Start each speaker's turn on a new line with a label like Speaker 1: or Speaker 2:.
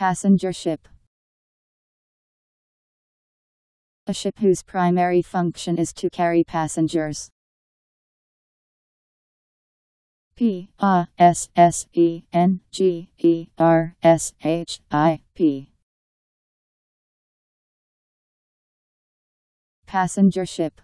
Speaker 1: Passenger ship. A ship whose primary function is to carry passengers. P A S S E N G E R S H I P Passenger ship